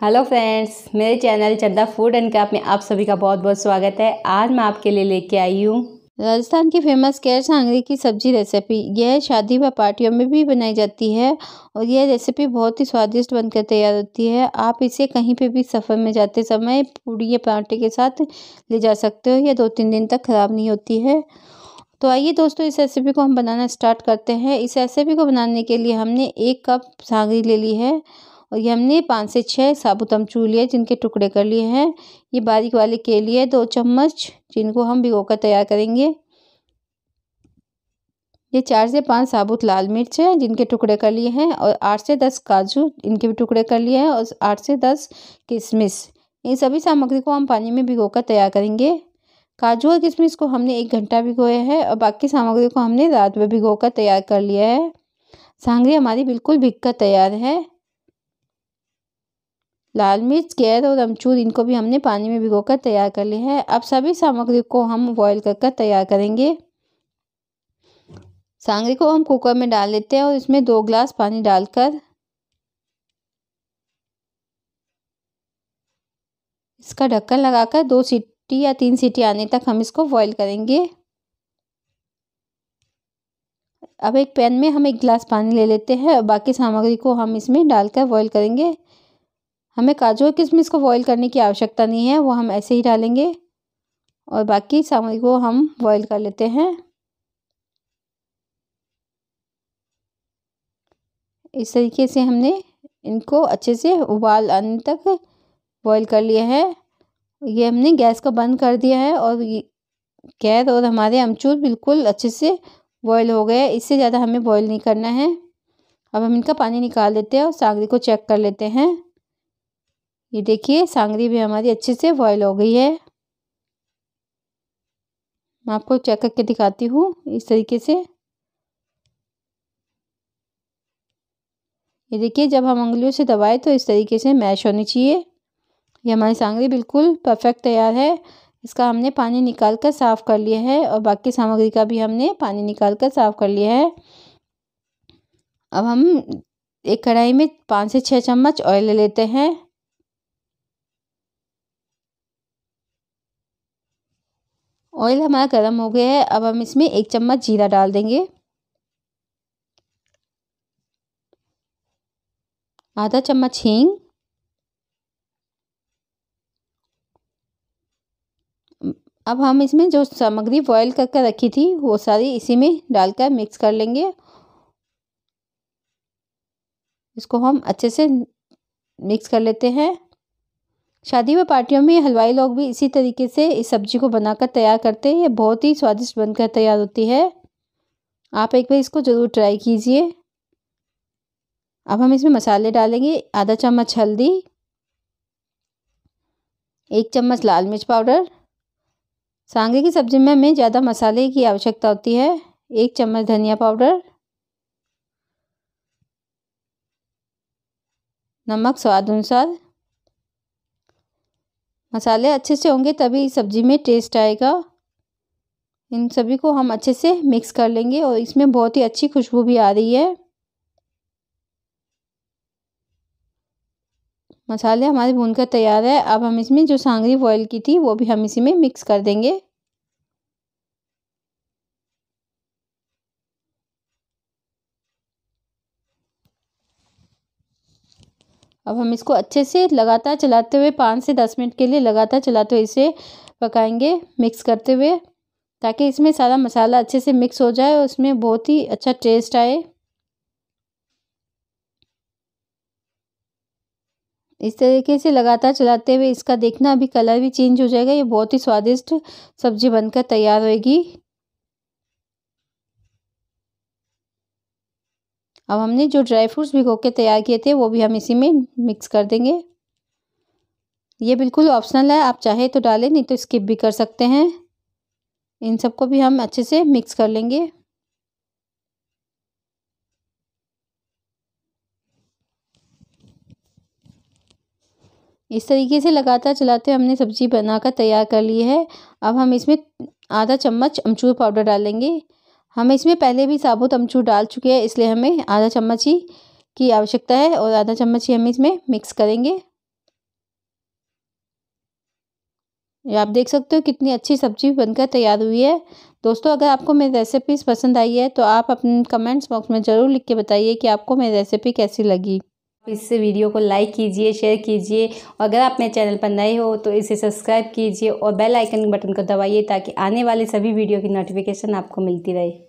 Hello friends मेरे channel Chanda food and cap में आप सभी का बहुत बहुत स्वागत है। आज मैं आपके लिए लेके आई हूँ। राजस्थान की फ़ेमस केर सांगरी की सब्ज़ी रेसिपी यह शादी व पार्टियों में भी बनाई जाती है और यह रेसिपी बहुत ही स्वादिष्ट बनकर तैयार होती है। आप इसे कहीं पे भी सफ़र में जाते समय पूड़ी या पराठे के साथ ले जा सकते हो, यह दो तीन दिन तक ख़राब नहीं होती है। तो आइए दोस्तों, इस रेसिपी को हम बनाना स्टार्ट करते हैं। इस रेसिपी को बनाने के लिए हमने एक कप सांगरी ले ली है। और ये हमने पाँच से छः साबुत अमचूर लिए, जिनके टुकड़े कर लिए हैं। ये बारीक वाले के लिए दो चम्मच, जिनको हम भिगो कर तैयार करेंगे। ये चार से पाँच साबुत लाल मिर्च है, जिनके टुकड़े कर लिए हैं, और आठ से दस काजू, इनके भी टुकड़े कर लिए हैं, और आठ से दस किशमिश। इन सभी सामग्री को हम पानी में भिगो कर तैयार करेंगे। काजू और किशमिश को हमने एक घंटा भिगोया है, और बाकी सामग्री को हमने रात में भिगो कर तैयार कर लिया है। सांगरी हमारी बिल्कुल भिग कर तैयार है। लाल मिर्च, कैद और अमचूर, इनको भी हमने पानी में भिगोकर तैयार कर लिया है। अब सभी सामग्री को हम बॉईल कर कर तैयार करेंगे। सांगरी को हम कुकर में डाल लेते हैं और इसमें दो ग्लास पानी डालकर इसका ढक्कन लगाकर दो सीटी या तीन सीटी आने तक हम इसको बॉईल करेंगे। अब एक पैन में हम एक गिलास पानी ले लेते हैं। और बाकी सामग्री को हम इसमें डालकर बॉईल करेंगे। हमें काजू और किशमिश को बॉईल करने की आवश्यकता नहीं है, वो हम ऐसे ही डालेंगे। और बाकी सामग्री को हम बॉईल कर लेते हैं। इस तरीके से हमने इनको अच्छे से उबाल आने तक बॉईल कर लिया है। ये हमने गैस को बंद कर दिया है और कैद और हमारे अमचूर बिल्कुल अच्छे से बॉईल हो गए इससे ज़्यादा हमें बॉईल नहीं करना है। अब हम इनका पानी निकाल लेते हैं और सागरी को चेक कर लेते हैं। ये देखिए, सांगरी भी हमारी अच्छे से बॉयल हो गई है। मैं आपको चेक करके दिखाती हूँ इस तरीके से। ये देखिए, जब हम उंगलियों से दबाए तो इस तरीके से मैश होनी चाहिए। ये हमारी सांगरी बिल्कुल परफेक्ट तैयार है। इसका हमने पानी निकाल कर साफ़ कर लिया है और बाकी सामग्री का भी हमने पानी निकाल कर साफ़ कर लिया है। अब हम एक कढ़ाई में पाँच से छः चम्मच ऑयल ले लेते हैं। ऑयल हमारा गर्म हो गया है। अब हम इसमें एक चम्मच जीरा डाल देंगे। आधा चम्मच हींग। अब हम इसमें जो सामग्री बॉयल करके रखी थी, वो सारी इसी में डालकर मिक्स कर लेंगे। इसको हम अच्छे से मिक्स कर लेते हैं। शादी व पार्टियों में हलवाई लोग भी इसी तरीके से इस सब्ज़ी को बनाकर तैयार करते हैं। ये बहुत ही स्वादिष्ट बनकर तैयार होती है। आप एक बार इसको ज़रूर ट्राई कीजिए। अब हम इसमें मसाले डालेंगे। आधा चम्मच हल्दी, एक चम्मच लाल मिर्च पाउडर। सांगे की सब्ज़ी में हमें ज़्यादा मसाले की आवश्यकता होती है। एक चम्मच धनिया पाउडर। नमक स्वाद अनुसार। मसाले अच्छे से होंगे तभी सब्ज़ी में टेस्ट आएगा। इन सभी को हम अच्छे से मिक्स कर लेंगे और इसमें बहुत ही अच्छी खुशबू भी आ रही है। मसाले हमारे भूनकर तैयार है। अब हम इसमें जो सांगरी बॉयल की थी, वो भी हम इसी में मिक्स कर देंगे। अब हम इसको अच्छे से लगातार चलाते हुए, पाँच से दस मिनट के लिए लगातार चलाते हुए इसे पकाएँगे मिक्स करते हुए, ताकि इसमें सारा मसाला अच्छे से मिक्स हो जाए और उसमें बहुत ही अच्छा टेस्ट आए। इस तरीके से लगातार चलाते हुए इसका देखना, अभी कलर भी चेंज हो जाएगा, ये बहुत ही स्वादिष्ट सब्ज़ी बनकर तैयार होएगी। अब हमने जो ड्राई फ्रूट्स भिगो के तैयार किए थे, वो भी हम इसी में मिक्स कर देंगे। ये बिल्कुल ऑप्शनल है, आप चाहे तो डालें, नहीं तो स्किप भी कर सकते हैं। इन सबको भी हम अच्छे से मिक्स कर लेंगे। इस तरीके से लगातार चलाते हमने सब्ज़ी बनाकर तैयार कर ली है। अब हम इसमें आधा चम्मच अमचूर पाउडर डालेंगे। हम इसमें पहले भी साबुत अमचूर डाल चुके हैं, इसलिए हमें आधा चम्मच ही की आवश्यकता है और आधा चम्मच ही हम इसमें मिक्स करेंगे। आप देख सकते हो कितनी अच्छी सब्ज़ी बनकर तैयार हुई है। दोस्तों, अगर आपको मेरी रेसिपीज़ पसंद आई है तो आप अपने कमेंट्स बॉक्स में ज़रूर लिख के बताइए कि आपको मेरी रेसिपी कैसी लगी। इस वीडियो को लाइक कीजिए शेयर कीजिए अगर आप मेरे चैनल पर नए हो तो इसे सब्सक्राइब कीजिए और बेल आइकन बटन को दबाइए ताकि आने वाले सभी वीडियो की नोटिफिकेशन आपको मिलती रहे।